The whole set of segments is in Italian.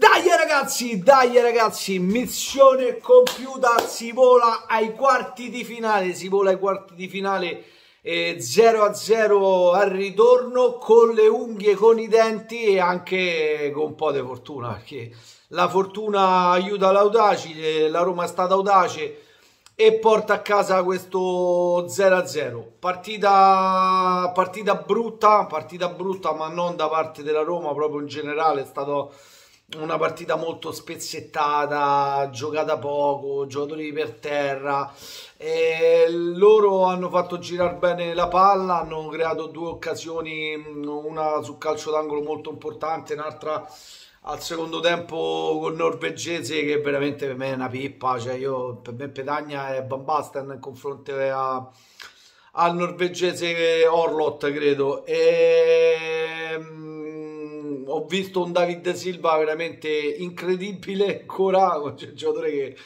Dai ragazzi, dai ragazzi, missione compiuta, si vola ai quarti di finale, si vola ai quarti di finale eh, 0 a 0 al ritorno con le unghie, con i denti e anche con un po' di fortuna perché la fortuna aiuta l'audace, la Roma è stata audace e porta a casa questo 0-0. Partita, partita brutta, partita brutta, ma non da parte della Roma, proprio in generale è stato una partita molto spezzettata, giocata poco, giocatori per terra. E loro hanno fatto girare bene la palla, hanno creato due occasioni, una sul calcio d'angolo molto importante, un'altra al secondo tempo col norvegese che veramente per me è una pippa, cioè io per me Petagna è Bambasten in confronto a, al norvegese Orlot credo e ho visto un David Silva veramente incredibile ancora un giocatore che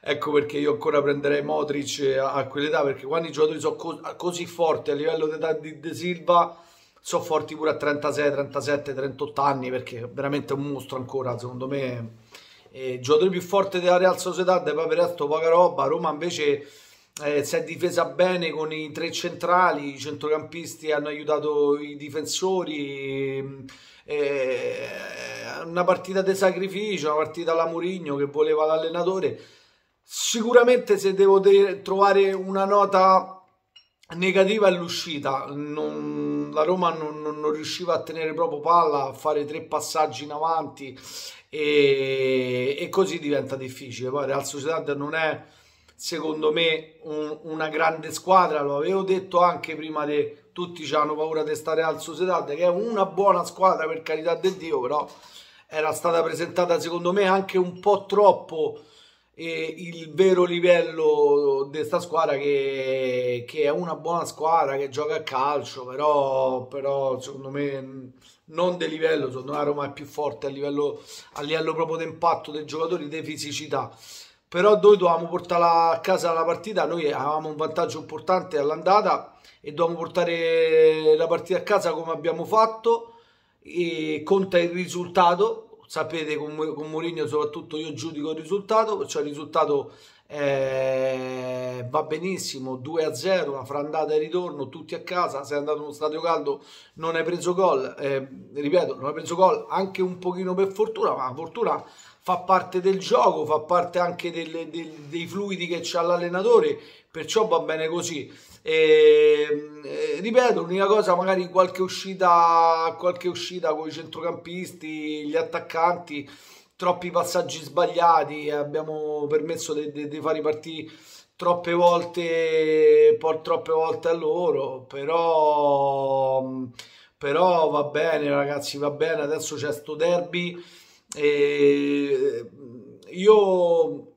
ecco perché io ancora prenderei Modric a, a quell'età perché quando i giocatori sono co così forti a livello di David Silva sono forti pure a 36, 37, 38 anni perché veramente è un mostro ancora secondo me eh, il giocatore più forte della Real Sociedad e poi per resto poca roba. Roma invece eh, si è difesa bene con i tre centrali i centrocampisti hanno aiutato i difensori eh, una partita di sacrificio una partita alla Murigno che voleva l'allenatore sicuramente se devo trovare una nota negativa è l'uscita la Roma non, non, non, riusciva a tenere proprio palla, a fare tre passaggi in avanti e, e così diventa difficile. Poi Real Sociedad non è secondo me un, una grande squadra, lo avevo detto anche prima di tutti hanno paura di stare al Sociedad, che è una buona squadra per carità di Dio, però era stata presentata secondo me anche un po' troppo e il vero livello di questa squadra che, che, è una buona squadra che gioca a calcio però, però secondo me non di livello secondo me Roma è più forte a livello, a livello proprio di impatto dei giocatori di fisicità però noi dovevamo portare a casa la partita noi avevamo un vantaggio importante all'andata e dovevamo portare la partita a casa come abbiamo fatto. E conta il risultato sapete con, con Mourinho soprattutto io giudico il risultato, cioè il risultato eh, va benissimo 2 a 0 una frandata e ritorno tutti a casa sei andato in uno stadio caldo non hai preso gol eh, ripeto non hai preso gol anche un pochino per fortuna ma fortuna fa parte del gioco fa parte anche delle, dei, dei fluidi che c'ha l'allenatore perciò va bene così e, eh, ripeto, l'unica cosa, magari qualche uscita, qualche uscita con i centrocampisti, gli attaccanti, troppi passaggi sbagliati, abbiamo permesso di fare i partiti troppe volte, troppe volte a loro, però, però va bene ragazzi, va bene, adesso c'è sto derby. E io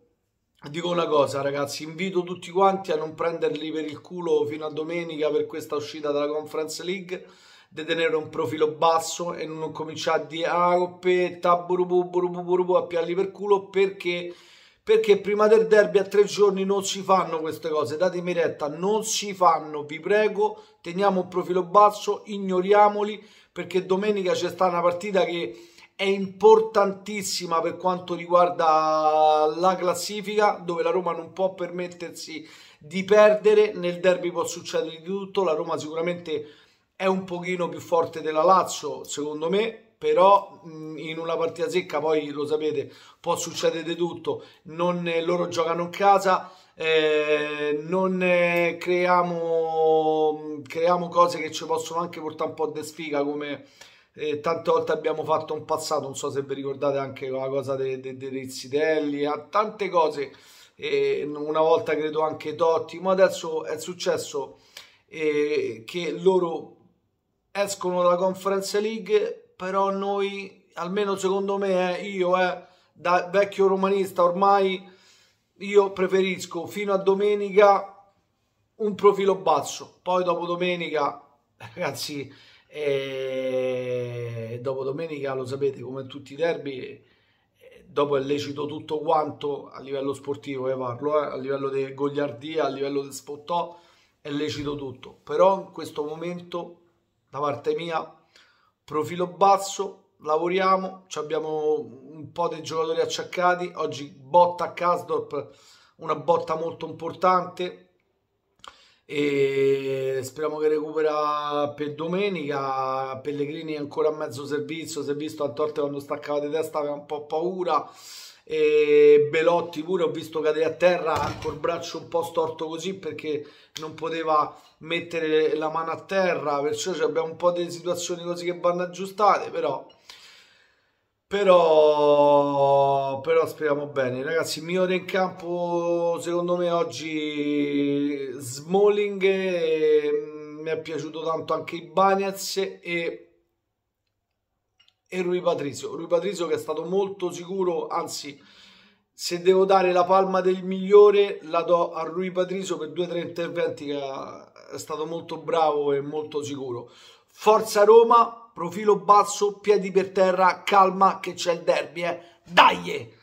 Dico una cosa ragazzi, invito tutti quanti a non prenderli per il culo fino a domenica per questa uscita dalla Conference League, di tenere un profilo basso e non cominciare a dire ah coppetta, burubu, burubu, burubu, a piarli per culo perché, perché prima del derby a tre giorni non si fanno queste cose, datemi retta, non si fanno, vi prego, teniamo un profilo basso, ignoriamoli perché domenica c'è sta una partita che è importantissima per quanto riguarda la classifica, dove la Roma non può permettersi di perdere. Nel derby può succedere di tutto. La Roma sicuramente è un pochino più forte della Lazio, secondo me, però in una partita secca poi lo sapete può succedere di tutto non, loro giocano in casa eh, non eh, creiamo, creiamo cose che ci possono anche portare un po' di sfiga come eh, tante volte abbiamo fatto un passato, non so se vi ricordate anche la cosa dei de, de Rizzitelli, a tante cose, eh, una volta credo anche Totti, ma adesso è successo eh, che loro escono dalla Conference League, però noi, almeno secondo me, eh, io eh, da vecchio romanista ormai, io preferisco fino a domenica un profilo basso, poi dopo domenica, ragazzi, e dopo domenica lo sapete come tutti i derby dopo è lecito tutto quanto a livello sportivo eh, parlo, eh, a livello di gogliardia a livello di spottò è lecito tutto. Però in questo momento da parte mia profilo basso lavoriamo, abbiamo un po' di giocatori acciaccati, oggi botta a Kasdorp, una botta molto importante e speriamo che recupera per domenica, Pellegrini è ancora a mezzo servizio, si è visto a torte quando staccava di testa aveva un po' paura. E Belotti pure ho visto cadere a terra col braccio un po' storto così perché non poteva mettere la mano a terra. Perciò abbiamo un po' delle situazioni così che vanno aggiustate però però, però speriamo bene ragazzi migliore in campo secondo me oggi Smalling mm, mi è piaciuto tanto anche Ibanez e e Rui Patrizio. Rui Patrizio che è stato molto sicuro, anzi se devo dare la palma del migliore la do a Rui Patrizio per due o tre interventi che è stato molto bravo e molto sicuro. Forza Roma, profilo basso, piedi per terra, calma che c'è il derby, eh. Dai!